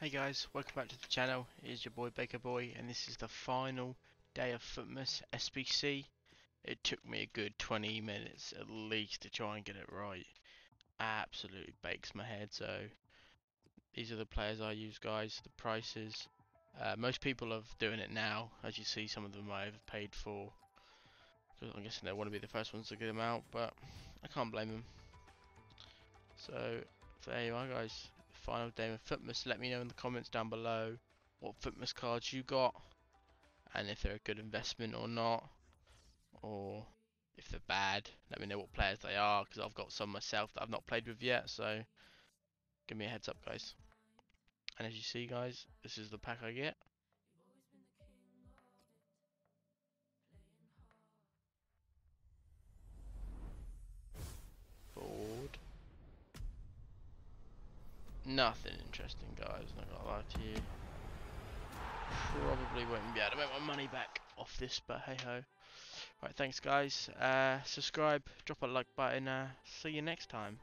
Hey guys, welcome back to the channel. It's your boy Baker Boy, and this is the final day of FUTMAS SBC. It took me a good 20 minutes at least to try and get it right. Absolutely bakes my head. So these are the players I use, guys. The prices. Uh, most people are doing it now, as you see. Some of them I have paid for. I'm guessing they want to be the first ones to get them out, but I can't blame them. So there you are, guys final day of FUTMAS. Let me know in the comments down below what FUTMAS cards you got and if they're a good investment or not or if they're bad. Let me know what players they are because I've got some myself that I've not played with yet so give me a heads up guys. And as you see guys, this is the pack I get. Nothing interesting, guys. Not gonna lie to you. Probably won't be able to make my money back off this, but hey ho. Right, thanks, guys. Uh, subscribe, drop a like button. Uh, see you next time.